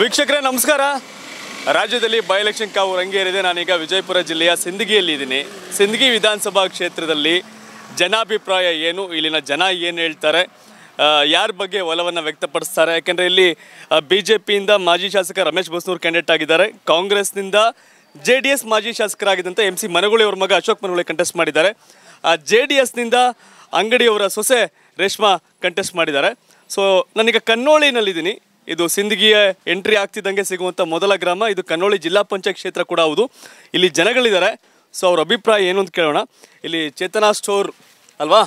ವೀಕ್ಷಕರೇ, ನಮಸ್ಕಾರ. ರಾಜ್ಯದಲ್ಲಿ ಬೈ ಎಲೆಕ್ಷನ್ ಕಾವು ರಂಗೇರಿದೆ. ನಾನೀಗ ವಿಜಯಪುರ ಜಿಲ್ಲೆಯ ಸಿಂದಗಿಯಲ್ಲಿ ಇದ್ದೀನಿ ಸಿಂದಗಿ ವಿಧಾನಸಭಾ ಕ್ಷೇತ್ರದಲ್ಲಿ ಜನಾಭಿಪ್ರಾಯ ಏನು? ಇಲ್ಲಿನ ಜನ ಏನು ಹೇಳ್ತಾರೆ? ಯಾರ ಬಗ್ಗೆ ಒಲವನ್ನು ವ್ಯಕ್ತಪಡಿಸ್ತಾರೆ? ಯಾಕೆಂದರೆ ಇಲ್ಲಿ ಬಿ ಜೆ ಪಿಯಿಂದ ಮಾಜಿ ಶಾಸಕ ರಮೇಶ್ ಬಸ್ನೂರ್ ಕ್ಯಾಂಡಿಡೇಟ್ ಆಗಿದ್ದಾರೆ. ಕಾಂಗ್ರೆಸ್ನಿಂದ ಜೆ ಡಿ ಎಸ್ ಮಾಜಿ ಶಾಸಕರಾಗಿದ್ದಂಥ ಎಂ ಸಿ ಮನಗುಳಿ ಅವ್ರ ಮಗ ಅಶೋಕ್ ಮನಗುಳಿ ಕಂಟೆಸ್ಟ್ ಮಾಡಿದ್ದಾರೆ. ಜೆ ಡಿ ಎಸ್ನಿಂದ ಅಂಗಡಿಯವರ ಸೊಸೆ ರೇಷ್ಮಾ ಕಂಟೆಸ್ಟ್ ಮಾಡಿದ್ದಾರೆ. ಸೊ ನಾನೀಗ ಕನ್ನೋಳಿನಲ್ಲಿದ್ದೀನಿ ಇದು ಸಿಂದಗಿಯ ಎಂಟ್ರಿ ಆಗ್ತಿದ್ದಂಗೆ ಸಿಗುವಂಥ ಮೊದಲ ಗ್ರಾಮ ಇದು ಕನ್ನೋಳಿ ಜಿಲ್ಲಾ ಪಂಚಾಯತ್ ಕ್ಷೇತ್ರ ಕೂಡ ಹೌದು. ಇಲ್ಲಿ ಜನಗಳಿದ್ದಾರೆ ಸೊ ಅವ್ರ ಅಭಿಪ್ರಾಯ ಏನು ಅಂತ ಕೇಳೋಣ. ಇಲ್ಲಿ ಚೇತನಾ ಸ್ಟೋರ್ ಅಲ್ವಾ?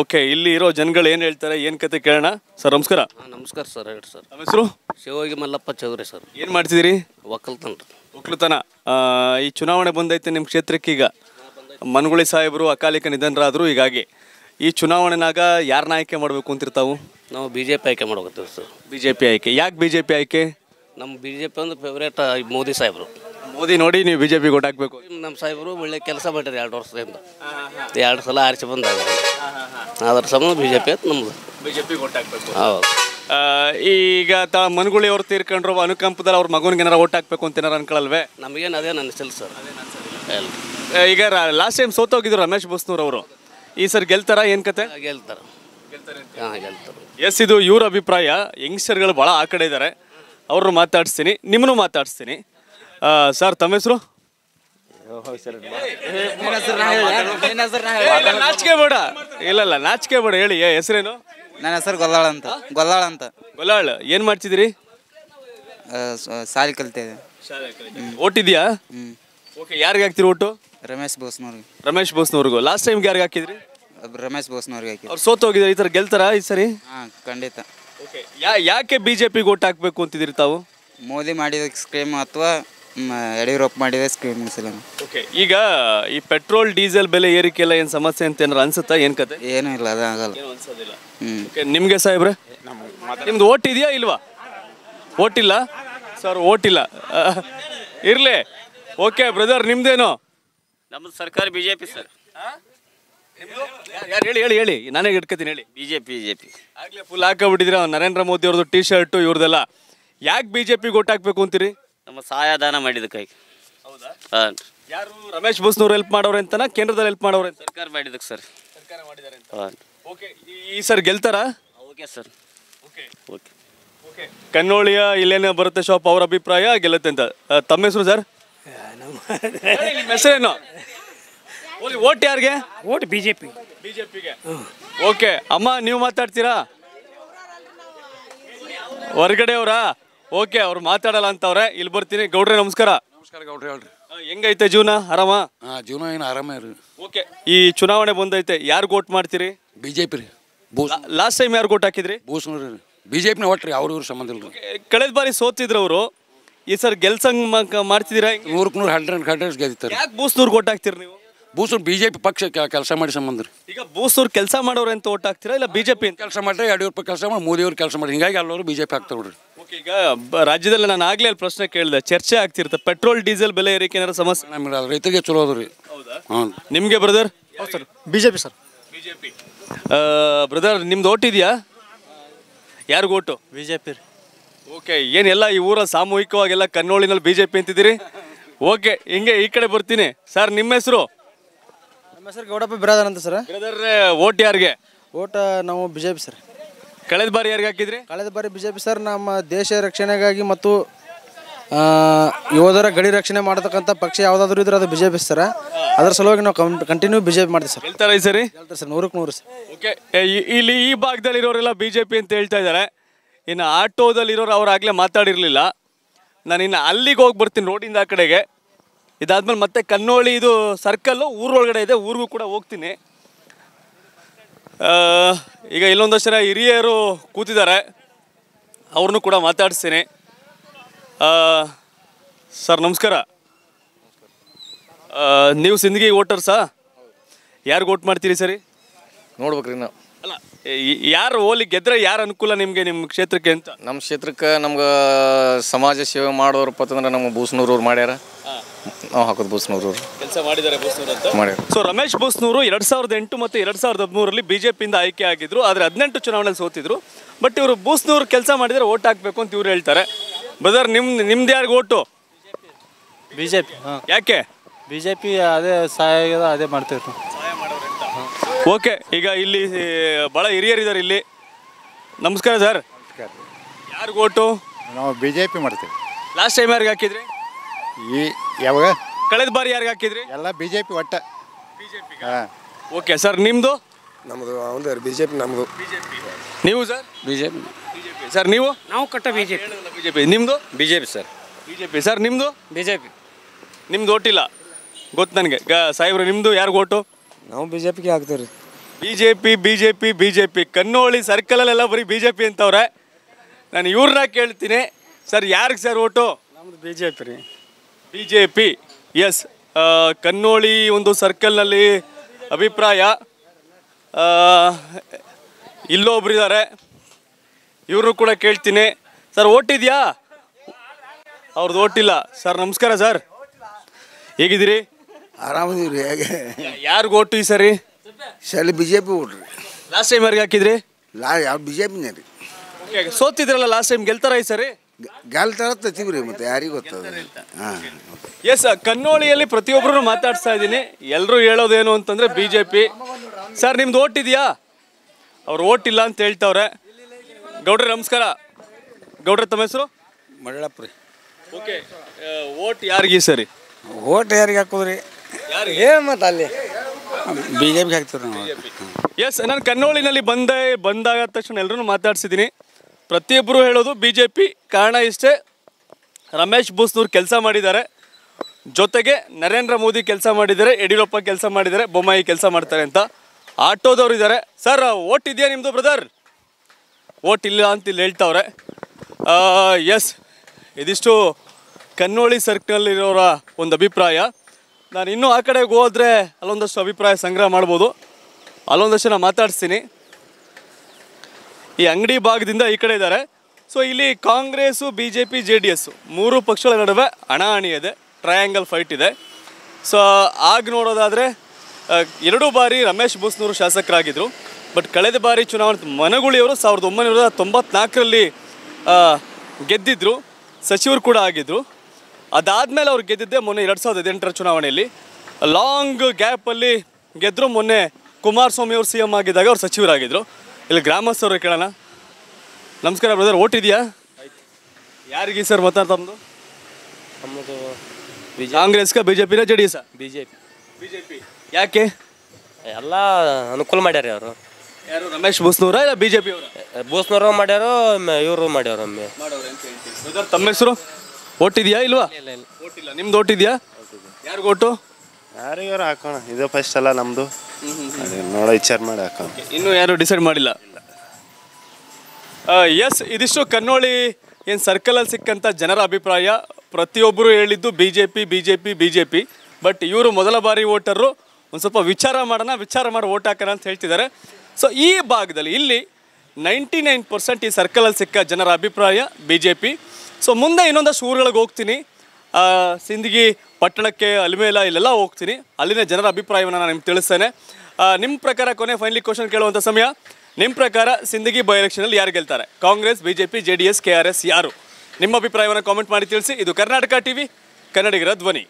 ಓಕೆ. ಇಲ್ಲಿ ಇರೋ ಜನಗಳು ಏನು ಹೇಳ್ತಾರೆ ಏನು ಕತೆ ಕೇಳೋಣ. ಸರ್ ನಮಸ್ಕಾರ. ನಮಸ್ಕಾರ ಸರ್ ಹೇಳಿ ಸರ್. ನಮ್ಮ ಹೆಸರು? ಶಿವಯೋಗಿ ಮಲ್ಲಪ್ಪ ಚೌಧರಿ ಸರ್. ಏನು ಮಾಡ್ತಿದ್ದೀರಿ? ಒಕ್ಕಲ್ತನ ಒಕ್ಕಲುತನ ಈ ಚುನಾವಣೆ ಬಂದೈತೆ ನಿಮ್ಮ ಕ್ಷೇತ್ರಕ್ಕೆ ಈಗ. ಮನಗುಳಿ ಸಾಹೇಬರು ಅಕಾಲಿಕ ನಿಧನರಾದರು ಹೀಗಾಗಿ. ಈ ಚುನಾವಣೆನಾಗ ಯಾರನ್ನ ಆಯ್ಕೆ ಮಾಡಬೇಕು ಅಂತಿರ್ತಾವು? ನಾವು ಬಿ ಜೆ ಪಿ ಆಯ್ಕೆ ಮಾಡ್ಕೊತೀವಿ ಸರ್. ಬಿ ಜೆ ಪಿ ಆಯ್ಕೆ. ಯಾಕೆ ಬಿ ಜೆ ಪಿ ಆಯ್ಕೆ? ನಮ್ಮ ಬಿ ಜೆ ಪಿ ಅಂದ್ರೆ ಫೇವ್ರೇಟ್ ಮೋದಿ ಸಾಹೇಬರು. ಮೋದಿ ನೋಡಿ ನೀವು ಬಿ ಜೆ ಪಿ ಕೊಟ್ಟು ಹಾಕ್ಬೇಕು. ನಮ್ಮ ಸಾಹೇಬರು ಒಳ್ಳೆ ಕೆಲಸ ಮಾಡ್ಯಾರ ಎರಡು ವರ್ಷದಿಂದ. ಎರಡು ಸಲ ಆರಿಸಿ ಬಂದಾಗ ಅದ್ರ ಸಂಬಂಧ ಬಿ ಜೆ ಪಿ ಅಂತ ನಮ್ಮದು ಬಿ ಜೆ ಪಿ ಕೊಟ್ಟು ಹಾಕ್ಬೇಕು. ಹೌದು. ಈಗ ತ ಮನ್ಗುಳಿ ಅವ್ರು ತೀರ್ಕೊಂಡ್ರು ಅನುಕಂಪದಲ್ಲಿ ಅವ್ರ ಮಗನಿಗೆ ಏನಾರ ಓಟ್ ಹಾಕ್ಬೇಕು ಅಂತ ಏನಾರ ಅನ್ಕೊಳ್ಳಲ್ವೇ ನಮಗೇನು ಅದೇನು ಅನಿಸಿಲ್ಲ ಸರ್. ಈಗ ಲಾಸ್ಟ್ ಟೈಮ್ ಸೋತೋಗಿದ್ರು ರಮೇಶ್ ಬಸ್ನೂರ್ ಅವರು. ಈ ಸರ್ ಗೆಲ್ತಾರ ಏನು ಕತೆ? ಗೆಲ್ತಾರೆ. ಹಾಂ ಗೆಲ್ತಾರೆ. ಎಸ್ ಇದು ಇವ್ರ ಅಭಿಪ್ರಾಯ. ಯಂಗ್ಸ್ಟರ್ಗಳು ಭಾಳ ಆ ಕಡೆ ಇದ್ದಾರೆ ಅವ್ರನ್ನ ಮಾತಾಡಿಸ್ತೀನಿ ನಿಮ್ಮನ್ನು ಮಾತಾಡಿಸ್ತೀನಿ. ಆ, ಸರ್ ತಮ್ಮ ಹೆಸರು? ನಾಚಿಕೆ ಬೇಡ. ಇಲ್ಲ ಇಲ್ಲ ನಾಚಿಕೆ ಬೇಡ ಹೇಳಿ. ಏ, ಹೆಸರೇನು? ನನ್ನ ಹೆಸರು ಗೊಲ್ಲಾಳ ಅಂತ. ಗೊಲ್ಲಾಳ ಅಂತ. ಗೊಲ್ಲಾಳ್. ಏನು ಮಾಡ್ತಿದ್ದೀರಿ? ಸ- ಸಾಲಿ ಕಲ್ತಿದ್ದೆ. ಓಟ್ ಇದೆಯಾ ಹ್ಞೂ ಓಕೆ ಯಾರಿಗೆ ಹಾಕ್ತೀರಿ ಓಟು? ರಮೇಶ್ ಬೋಸ್ನವ್ರಿಗೆ. ರಮೇಶ್ ಬೋಸ್ನವ್ರಿಗೂ. ಲಾಸ್ಟ್ ಟೈಮ್ಗೆ ಯಾರಿಗೆ ಹಾಕಿದ್ರಿ? ರಮೇಶ್ ಬೋಸ್ನವ್ರಿಗೆ ಹಾಕಿ ಅವ್ರು ಸೋತೋಗಿದ್ದಾರೆ ಈ ಥರ ಗೆಲ್ತಾರ ಈ ಸರಿ? ಹಾಂ ಖಂಡಿತ. ಓಕೆ ಯಾ ಯಾಕೆ ಬಿ ಜೆ ಪಿಗೆ ಓಟ್ ಹಾಕಬೇಕು ಅಂತಿದ್ದೀರಿ ತಾವು? ಮೋದಿ ಮಾಡಿದ ಸ್ಕೀಮ್ ಅಥವಾ ಯಡಿಯೂರಪ್ಪ ಮಾಡಿದ ಸ್ಕೀಮ್ ಸಲ ಓಕೆ ಈಗ ಈ ಪೆಟ್ರೋಲ್ ಡೀಸೆಲ್ ಬೆಲೆ ಏರಿಕೆ ಎಲ್ಲ ಏನು ಸಮಸ್ಯೆ ಅಂತ ಏನಾರು ಅನ್ಸುತ್ತಾ? ಏನು ಕತೆ? ಏನೂ ಇಲ್ಲ ಅದು ಆಗಲ್ಲ. ಅನ್ಸೋದಿಲ್ಲ. ಹ್ಞೂ ಓಕೆ ನಿಮಗೆ ಸಾಹೇಬ್ರೆ? ನಿಮ್ದು ಓಟ್ ಇದೆಯಾ ಇಲ್ವಾ? ಓಟ್ ಇಲ್ಲ ಸರ್ ಓಟ್ ಇಲ್ಲ ಇರಲಿ. ಓಕೆ ಬ್ರದರ್ ನಿಮ್ದೇನು? ನಮ್ಮದು ಸರ್ಕಾರ ಬಿ ಜೆ ಪಿ ಸರ್ ಯಾರು ಹೇಳಿ ಹೇಳಿ ಹೇಳಿ. ನಾನೇ ಇಟ್ಕೋತೀನಿ ಹೇಳಿ. B J P B J P ಆಗ್ಲೇ ಫುಲ್ ಹಾಕೊಂಡ್ಬಿಟ್ಟಿದ್ರೆ ನರೇಂದ್ರ ಮೋದಿ ಅವ್ರದ್ದು ಟಿ ಶರ್ಟು ಇವ್ರದೆಲ್ಲ ಯಾಕೆ ಬಿ ಜೆ ಪಿಗೆ ಓಟ್ ಹಾಕ್ಬೇಕು ಅಂತೀರಿ? ನಮ್ಮ ಸಹಾಯದಾನ ಮಾಡಿದ ಕೈ ಹಾಂ. ಯಾರು ರಮೇಶ್ ಬಸ್ನವ್ರು ಹೆಲ್ಪ್ ಮಾಡೋರು ಅಂತನ ಕೇಂದ್ರದಲ್ಲಿ ಹೆಲ್ಪ್ ಮಾಡೋರು ಅಂತ? ಸರ್ಕಾರ ಮಾಡಿದಕ್ಕೆ ಸರ್. ಹಾಂ. ಓಕೆ ಈ sir ಗೆಲ್ತಾರಾ? Okay sir. Okay. Okay. Okay. ಕನ್ನೋಳಿಯ ಇಲ್ಲೇನೋ ಬರುತ್ತೆ ಶಾಪ್ ಅವ್ರ ಅಭಿಪ್ರಾಯ ಗೆಲ್ಲತ್ತೆ ಅಂತ. ತಮ್ಮ ಹೆಸರು ಸರ್? ನಿಮ್ಮ ಹೆಸರೇನು? ಓಲಿ ಓಟ್ ಯಾರಿಗೆ? ಓಟ್ ಬಿ ಜೆ ಪಿ ಬಿಜೆಪಿಗೆ. ಓಕೆ ಅಮ್ಮ ನೀವು ಮಾತಾಡ್ತೀರಾ? ಹೊರಗಡೆ ಅವರಾ? ಓಕೆ ಅವ್ರು ಮಾತಾಡಲ್ಲ ಅಂತವ್ರೆ. ಇಲ್ಲಿ ಬರ್ತೀನಿ. ಗೌಡ್ರೆ ನಮಸ್ಕಾರ. ನಮಸ್ಕಾರ ಗೌಡ್ರಿ ಹೇಳ್ರಿ. ಆ, ಹೆಂಗೈತೆ ಜೀವನ? ಆರಾಮ? ಹಾಂ ಜೀವನ ಏನು ಆರಾಮ ರೀ ಓಕೆ ಈ ಚುನಾವಣೆ ಬಂದೈತೆ. ಯಾರು ಓಟ್ ಮಾಡ್ತೀರಿ? ಬಿ ಜೆ ಪಿ ರೀ ಬೂಸ್ ಲಾಸ್ಟ್ ಟೈಮ್ ಯಾರು ಓಟ್ ಹಾಕಿದ್ರಿ? ಭೂಸ್ ರೀ. ಬಿ ಜೆ ಪಿನ ರೀ ಅವ್ರ ಇವ್ರ ಸಂಬಂಧ ಇಲ್ಲ ರೀ ಕಳೆದ ಬಾರಿ ಸೋತಿದ್ರು ಅವರು. ಈ ಸರ್ ಗೆಲ್ಸಂಗ್ ಮ- ಮಾಡ್ತಿದ್ದೀರಾ ನೂರಕ್ಕೆ ನೂರು ಹಂಡ್ರೆಡ್ ಹಂಡ್ರೆಡ್ ಗೆದ್ದಿತ್ತಾರೆ ಯಾಕೆ ಬೂಸ್ನೂರ್ಗೆ ಓಟ್ ಹಾಕ್ತೀರಿ ನೀವು? ಬೂಸೂರು ಬಿ ಜೆ ಪಿ ಪಕ್ಷ ಕೆಲಸ ಮಾಡಿ ಸಂಬಂಧ ರೀ ಈಗ ಬೂಸೂರ್ ಕೆಲಸ ಮಾಡೋರು ಅಂತ ಓಟ್ ಹಾಕ್ತೀರಾ ಇಲ್ಲ ಬಿಜೆಪಿ ಅಂತ? ಕೆಲಸ ಮಾಡ್ರಿ ಯಡಿಯೂರಪ್ಪ ಕೆಲಸ ಮಾಡಿ ಮೋದಿಯವ್ರು ಕೆಲಸ ಮಾಡಿ ಹಿಂಗಾಗಿ ಅಲ್ಲವರು ಬಿ ಜೆ ಪಿ ಹಾಕ್ತಾರೆ ನೋಡ್ರಿ. ಓಕೆ ಈಗ ಬ- ರಾಜ್ಯದಲ್ಲಿ ನಾನು ಆಗ್ಲೇ ಅಲ್ಲಿ ಪ್ರಶ್ನೆ ಕೇಳಿದೆ. ಚರ್ಚೆ ಆಗ್ತಿರುತ್ತೆ. ಪೆಟ್ರೋಲ್ ಡೀಸೆಲ್ ಬೆಲೆ ಏರಿಕೆ ಏನಾರ ಸಮಸ್ಯೆ? ನಮಗೆ ಅದು ರೈತರಿಗೆ ಚಲೋ ಅದ ರೀ. ಹಾಂ ನಿಮಗೆ brother sir. B J P sir. BJP. Brother ನಿಮ್ದು ಓಟ್ ಇದೆಯಾ? ಯಾರಿಗೂ vote B J P okay ಏನೆಲ್ಲ ಈ ಊರ ಸಾಮೂಹಿಕವಾಗೆಲ್ಲ ಕನ್ನೋಳಿನಲ್ಲಿ ಬಿಜೆಪಿ ಅಂತಿದ್ದೀರಿ? ಓಕೆ ಹಿಂಗೆ ಈ ಕಡೆ ಬರ್ತೀನಿ. ಸರ್ ನಿಮ್ಮ ಹೆಸರು? ನಮ್ಮ ಹೆಸರು ಗೌಡಪ್ಪ ಬಿರಾದರ್ ಅಂತ ಸರ್. ಬ್ರದರ್ ಓಟ್ ಯಾರಿಗೆ? ಓಟ್ ನಾವು ಬಿ ಜೆ ಪಿ ಸರ್. ಕಳೆದ ಬಾರಿ ಯಾರಿಗೆ ಹಾಕಿದ್ರಿ? ಕಳೆದ ಬಾರಿ ಬಿ ಜೆ ಪಿ ಸರ್ ನಮ್ಮ ದೇಶ ರಕ್ಷಣೆಗಾಗಿ ಮತ್ತು ಆ, ಯೋಧರ ಗಡಿ ರಕ್ಷಣೆ ಮಾಡತಕ್ಕಂಥ ಪಕ್ಷ ಯಾವುದಾದ್ರೂ ಇದ್ರೆ ಅದು ಬಿ ಜೆ ಪಿ ಸರ್. ಅದರ ಸಲುವಾಗಿ ನಾವು ಕಂಟಿನ್ಯೂ ಬಿ ಜೆ ಪಿ ಮಾಡ್ತೀವಿ ಸರ್. ಹೇಳ್ತಾರ ಈ ಸರಿ? ಹೇಳ್ತಾರೆ ಸರ್ ನೂರಕ್ಕೆ ನೂರು ಸರ್. ಓಕೆ ಇಲ್ಲಿ ಈ ಭಾಗದಲ್ಲಿ ಇರೋರೆಲ್ಲ ಬಿ ಜೆ ಪಿ ಅಂತ ಹೇಳ್ತಾ ಇದ್ದಾರೆ. ಇನ್ನು ಆಟೋದಲ್ಲಿ ಇರೋರು ಅವ್ರು ಆಗಲೇ ಮಾತಾಡಿರಲಿಲ್ಲ. ನಾನು ಇನ್ನು ಅಲ್ಲಿಗೆ ಹೋಗಿ ಬರ್ತೀನಿ ರೋಡಿಂದ ಆ ಕಡೆಗೆ. ಇದಾದ್ಮೇಲೆ ಮತ್ತೆ ಕನ್ನೋಳಿ ಇದು ಸರ್ಕಲ್ಲು ಊರೊಳಗಡೆ ಇದೆ, ಊರಿಗೂ ಕೂಡ ಹೋಗ್ತೀನಿ. ಈಗ ಇಲ್ಲೊಂದಷ್ಟು ಜನ ಹಿರಿಯರು ಕೂತಿದ್ದಾರೆ. ಅವ್ರನ್ನೂ ಕೂಡ ಮಾತಾಡಿಸ್ತೀನಿ ಸರ್ ನಮಸ್ಕಾರ. ನೀವು ಸಿಂದಗಿ ವೋಟರ್ಸಾ? ಯಾರಿಗೆ ವೋಟ್ ಮಾಡ್ತೀರಿ ಸರಿ? ನೋಡ್ಬೇಕ್ರಿ ನಾವು ಅಲ್ಲ ಯಾರು ಓಲಿ ಗೆದ್ರೆ ಯಾರು ಅನುಕೂಲ ನಿಮಗೆ ನಿಮ್ಮ ಕ್ಷೇತ್ರಕ್ಕೆ ಅಂತ? ನಮ್ಮ ಕ್ಷೇತ್ರಕ್ಕೆ ನಮ್ಗೆ ಸಮಾಜ ಸೇವೆ ಮಾಡೋರಪ್ಪ ಅಂತಂದ್ರೆ ನಮ್ಮ ಬೂಸ್ನೂರವ್ರು ಮಾಡ್ಯಾರ. ನಾವು ಹಾಕೋದು ಅವರು. ಕೆಲಸ ಮಾಡಿದ್ದಾರೆ ಅಂತ? ಮಾಡ್ಯಾರ ಸೊ ರಮೇಶ್ ಭೂಸ್ನೂರು ಎರಡು ಸಾವಿರದ ಎಂಟು ಮತ್ತು ಎರಡು ಸಾವಿರದ ಹದಿಮೂರರಲ್ಲಿ ಪಿಯಿಂದ ಆಯ್ಕೆ ಆಗಿದ್ರು ಆದರೆ ಹದಿನೆಂಟು ಚುನಾವಣೆಯಲ್ಲಿ ಸೋತಿದ್ರು. ಬಟ್ ಇವರು ಬೂಸ್ನೂರು ಕೆಲಸ ಮಾಡಿದರೆ ಓಟ್ ಹಾಕಬೇಕು ಅಂತ ಇವ್ರು ಹೇಳ್ತಾರೆ. ಬ್ರದರ್ ನಿಮ್ ನಿಮ್ದು ಯಾರಿಗೆ ಓಟು? ಬಿ ಜೆ ಪಿ ಹಾಂ. ಯಾಕೆ? ಬಿ ಜೆ ಪಿ ಅದೇ ಸಹಾಯ ಅದೇ ಮಾಡ್ತೀವಿ ಓಕೆ ಈಗ ಇಲ್ಲಿ ಭಾಳ ಹಿರಿಯರಿದ್ದಾರೆ ಇಲ್ಲಿ. ನಮಸ್ಕಾರ ಸರ್. ಯಾರು ಓಟು? ನಾವು ಬಿ ಜೆ ಪಿ ಮಾಡ್ತೀವಿ. ಲಾಸ್ಟ್ ಟೈಮ್ ಯಾರಿಗೆ ಹಾಕಿದ್ರಿ? ಈ ಯಾವಾಗ? ಕಳೆದ ಬಾರಿ ಯಾರಿಗೆ ಹಾಕಿದ್ರಿ? ಎಲ್ಲ ಬಿ ಜೆ ಪಿ ಒಟ್ಟ ಹಾಂ. ಓಕೆ ಸರ್ ನಿಮ್ಮದು ನಮ್ಮದು ಹೌದು ಬಿ ಜೆ ಪಿ ನಮ್ಮದು ನೀವು sir? B J P sir ನೀವು? ನಾವು ಕಟ್ಟ B J P B J P ನಿಮ್ಮದು B J P sir. B J P sir ನಿಮ್ಮದು ಬಿ ಜೆ ಪಿ ನಿಮ್ದು ಓಟಿಲ್ಲ? ಗೊತ್ತು ನನಗೆ. ಗ ಸಾಹೇಬ್ರು ನಿಮ್ಮದು ಯಾರಿಗೂ ಓಟು? ನಾವು ಬಿ ಜೆ ಪಿಗೆ ಹಾಕ್ತೀವಿ ರೀ B J P B J P B J P Kannolli ಸರ್ಕಲಲ್ಲೆಲ್ಲ ಬರೀ ಬಿ ಜೆ ಪಿ ಅಂತವ್ರೆ. ನಾನು ಇವ್ರನ್ನ ಕೇಳ್ತೀನಿ. ಸರ್ ಯಾರಿಗೆ ಸರ್ ಓಟು? ನಮ್ದು ಬಿ ಜೆ ಪಿ ರೀ. B J P S Kannolli ಒಂದು ಸರ್ಕಲ್ನಲ್ಲಿ ಅಭಿಪ್ರಾಯ. ಇಲ್ಲೊಬ್ರು ಇದ್ದಾರೆ ಇವರು ಕೂಡ ಕೇಳ್ತೀನಿ. ಸರ್ ಓಟಿದ್ಯಾ? ಅವ್ರದ್ದು ಓಟಿಲ್ಲ. ಸರ್ ನಮಸ್ಕಾರ ಸರ್. ಹೇಗಿದ್ದೀರಿ? ಆರಾಮದೀವಿ ರೀ ಹೇಗೆ ಯಾರು ಓಟು ಈ ಸರಿ? ಸರಿ ಬಿ ಜೆ ಪಿ ಓಟ್ರಿ ಲಾಸ್ಟ್ ಟೈಮ್ ಯಾರಿಗೆ ಹಾಕಿದ್ರಿ? ಲಾ ಯಾವ ಬಿ ಜೆ ಪಿನೇ ರೀ. ಓಕೆ ಸೋತಿದ್ರಲ್ಲ ಲಾಸ್ಟ್ ಟೈಮ್ ಗೆಲ್ತಾರ ಈ ಸರಿ? ಗೆಲ್ತಾರ ರೀ ಮತ್ತೆ ಯಾರಿಗೆ ಗೊತ್ತದ? ಹಾಂ. ಎಸ್ ಕನ್ನೋಳಿಯಲ್ಲಿ ಪ್ರತಿಯೊಬ್ಬರು ಮಾತಾಡ್ಸ್ತಾ ಇದ್ದೀನಿ. ಎಲ್ಲರೂ ಹೇಳೋದೇನು ಅಂತಂದ್ರೆ ಬಿ ಜೆ ಪಿ ಸರ್ ನಿಮ್ದು ಓಟ್ ಇದೆಯಾ? ಅವ್ರು ಓಟ್ ಇಲ್ಲ ಅಂತ ಹೇಳ್ತಾವ್ರೆ. ಗೌಡ್ರೆ ನಮಸ್ಕಾರ. ಗೌಡ್ರೆ ತಮ್ಮ ಹೆಸರು? ಮಳ್ಳಪ್ಪ ರೀ. ಓಕೆ ಓಟ್ ಯಾರಿಗೆ ಸರಿ? ಓಟ್ ಯಾರಿಗೆ ಹಾಕೋದ್ರಿ? ಏನು ಮತ್ತೆ ಅಲ್ಲಿ. ಬಿ ಜೆ ಪಿಗೆ ಹಾಕ್ತೀವಿ ನಾವು. ಎಸ್ ನಾನು ಕನ್ನೋಳಿನಲ್ಲಿ ಬಂದೆ ಬಂದಾಗ ತಕ್ಷಣ ಎಲ್ಲರೂ ಮಾತಾಡ್ಸಿದ್ದೀನಿ ಪ್ರತಿಯೊಬ್ಬರು ಹೇಳೋದು ಬಿ ಜೆ ಪಿ ಕಾರಣ ಇಷ್ಟೇ. ರಮೇಶ್ ಬೂಸ್ನವ್ರು ಕೆಲಸ ಮಾಡಿದ್ದಾರೆ. ಜೊತೆಗೆ ನರೇಂದ್ರ ಮೋದಿ ಕೆಲಸ ಮಾಡಿದ್ದಾರೆ ಯಡಿಯೂರಪ್ಪ ಕೆಲಸ ಮಾಡಿದ್ದಾರೆ ಬೊಮ್ಮಾಯಿ ಕೆಲಸ ಮಾಡ್ತಾರೆ ಅಂತ. ಆಟೋದವ್ರು ಇದ್ದಾರೆ. ಸರ್ ಓಟ್ ಇದೆಯಾ ನಿಮ್ಮದು ಬ್ರದರ್ ಓಟ್ ಇಲ್ಲ ಅಂತ ಇಲ್ಲಿ ಹೇಳ್ತಾವ್ರೆ. ಎಸ್ ಇದಿಷ್ಟು ಕನ್ನೋಳಿ ಸರ್ಕಲ್ನಲ್ಲಿರೋರ ಒಂದು ಅಭಿಪ್ರಾಯ. ನಾನು ಇನ್ನೂ ಆ ಕಡೆಗೆ ಹೋದರೆ ಅಲ್ಲೊಂದಷ್ಟು ಅಭಿಪ್ರಾಯ ಸಂಗ್ರಹ ಮಾಡ್ಬೋದು. ಅಲ್ಲೊಂದಷ್ಟು ನಾನು ಮಾತಾಡಿಸ್ತೀನಿ. ಈ ಅಂಗಡಿ ಭಾಗದಿಂದ ಈ ಕಡೆ ಇದ್ದಾರೆ. ಸೊ ಇಲ್ಲಿ Congress B J P J D S ಮೂರು ಪಕ್ಷಗಳ ನಡುವೆ ಹಣಾಹಣಿ ಇದೆ ಟ್ರಯಾಂಗಲ್ ಫೈಟ್ ಇದೆ. ಸೊ ಆಗ ನೋಡೋದಾದರೆ ಎರಡು ಬಾರಿ ರಮೇಶ್ ಬೂಸ್ನೂರು ಶಾಸಕರಾಗಿದ್ದರು ಬಟ್ ಕಳೆದ ಬಾರಿ ಚುನಾವಣೆ ಮನಗುಳಿಯವರು ಸಾವಿರದ ಒಂಬೈನೂರ ತೊಂಬತ್ನಾಲ್ಕರಲ್ಲಿ ಗೆದ್ದಿದ್ರು. ಸಚಿವರು ಕೂಡ ಆಗಿದ್ದರು ಅದಾದಮೇಲೆ ಅವ್ರು ಗೆದ್ದಿದ್ದೆ ಮೊನ್ನೆ ಎರಡು ಸಾವಿರದ ಹದಿನೆಂಟರ ಚುನಾವಣೆಯಲ್ಲಿ. ಲಾಂಗ್ ಗ್ಯಾಪಲ್ಲಿ ಗೆದ್ದರು ಮೊನ್ನೆ ಕುಮಾರಸ್ವಾಮಿ ಅವರು ಸಿ ಎಂ ಆಗಿದ್ದಾಗ ಅವ್ರು ಸಚಿವರಾಗಿದ್ದರು ಇಲ್ಲಿ ಗ್ರಾಮಸ್ಥರು ಕೇಳೋಣ. ನಮಸ್ಕಾರ ಬ್ರದರ್ ಓಟ್ ಇದೆಯಾ? ಯಾರಿಗೆ ಸರ್ ಮತ ತಮ್ಮದು ನಮ್ಮದು ಕಾಂಗ್ರೆಸ್ಗ ಬಿ ಜೆ ಪಿನ J D S B J P B J P ಯಾಕೆ? ಎಲ್ಲ ಅನುಕೂಲ ಮಾಡ್ಯಾರ ಅವರು. ಯಾರು ರಮೇಶ್ ಬೂಸ್ನೂರ ಇಲ್ಲ ಬಿ ಜೆ ಪಿ ಅವರು? ಬೋಸ್ನವರು ಮಾಡ್ಯಾರು ಇವರು ಮಾಡ್ಯಾರ ತಮ್ಮ ಹೆಸರು? ಓಟ್ ಇದೆಯಾ ಇಲ್ವಾ? ಓಟ್ ಇಲ್ಲ. ನಿಮ್ದು ಓಟ್ ಇದೆಯಾ ಯಾರಿಗೂ ಓಟು? ಯಾರಿಗಾರು ಹಾಕೋಣ. ಇದು ಫಸ್ಟ್ ಅಲ್ಲ ನಮ್ದು. ನೋಡ ನೋಡೋ ವಿಚಾರ ಮಾಡಿ ಹಾಕೋಣ. ಇನ್ನೂ ಯಾರು ಡಿಸೈಡ್ ಮಾಡಿಲ್ಲ? ಎಸ್ ಇದಿಷ್ಟು ಕನ್ನೋಳಿ ಏನು ಸರ್ಕಲಲ್ಲಿ ಸಿಕ್ಕಂಥ ಜನರ ಅಭಿಪ್ರಾಯ. ಪ್ರತಿಯೊಬ್ಬರು ಹೇಳಿದ್ದು B J P B J P B J P but ಇವರು ಮೊದಲ ಬಾರಿ ವೋಟರು ಒಂದು ಸ್ವಲ್ಪ ವಿಚಾರ ಮಾಡೋಣ ವಿಚಾರ ಮಾಡಿ ಓಟ್ ಹಾಕೋಣ ಅಂತ ಹೇಳ್ತಿದ್ದಾರೆ. ಸೊ ಈ ಭಾಗದಲ್ಲಿ ಇಲ್ಲಿ ನೈಂಟಿ ನೈನ್ ಪರ್ಸೆಂಟ್ ಈ ಸರ್ಕಲಲ್ಲಿ ಸಿಕ್ಕ ಜನರ ಅಭಿಪ್ರಾಯ ಬಿ ಜೆ ಪಿ ಸೊ ಮುಂದೆ ಇನ್ನೊಂದಷ್ಟು ಊರುಗಳಿಗೆ ಹೋಗ್ತೀನಿ. ಸಿಂದಗಿ ಪಟ್ಟಣಕ್ಕೆ ಅಲಿಮೇಲ ಇಲ್ಲೆಲ್ಲ ಹೋಗ್ತೀನಿ. ಅಲ್ಲಿನ ಜನರ ಅಭಿಪ್ರಾಯವನ್ನು ನಾನು ನಿಮ್ಗೆ ತಿಳಿಸ್ತೇನೆ. ನಿಮ್ಮ ಪ್ರಕಾರ ಕೊನೆ ಫೈನಲಿ ಕ್ವಶನ್ ಕೇಳುವಂಥ ಸಮಯ. ನಿಮ್ಮ ಪ್ರಕಾರ ಸಿಂದಗಿ ಬೈ ಎಲೆಕ್ಷನಲ್ಲಿ ಯಾರು ಗೆಲ್ತಾರೆ? Congress B J P J D S K R S ಯಾರು? ನಿಮ್ಮ ಅಭಿಪ್ರಾಯವನ್ನು ಕಾಮೆಂಟ್ ಮಾಡಿ ತಿಳಿಸಿ. ಇದು ಕರ್ನಾಟಕ ಟಿವಿ ಕನ್ನಡಿಗರ ಧ್ವನಿ.